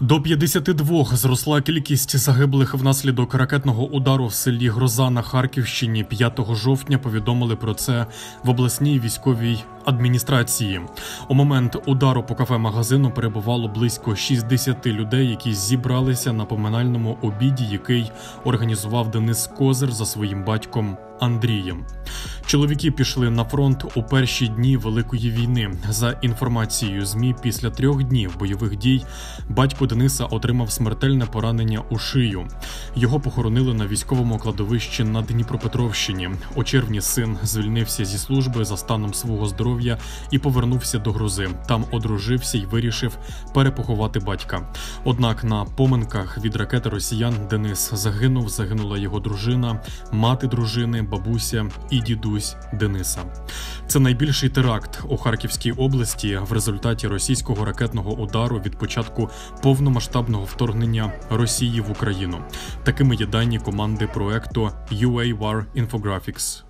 До 52 зросла кількість загиблих внаслідок ракетного удару в селі Гроза на Харківщині 5 жовтня. Повідомили про це в обласній військовій адміністрації. У момент удару по кафе-магазину перебувало близько 60 людей, які зібралися на поминальному обіді, який організував Денис Козир за своїм батьком Андрієм. Чоловіки пішли на фронт у перші дні Великої війни. За інформацією змі, після трьох днів бойових дій батько Дениса отримав смертельне поранення у шию. Його похоронили на військовому кладовищі на Дніпропетровщині. У червні син звільнився зі служби за станом свого здоров'я і повернувся до Грузи. Там одружився і вирішив перепоховати батька. Однак на поминках від ракети росіян Денис загинув. Загинула його дружина, мати дружини, бабуся і дідусь Дениса. Це найбільший теракт у Харківській області в результаті російського ракетного удару від початку повномасштабного вторгнення Росії в Україну. Такими є дані команди проекту UA War Infographics.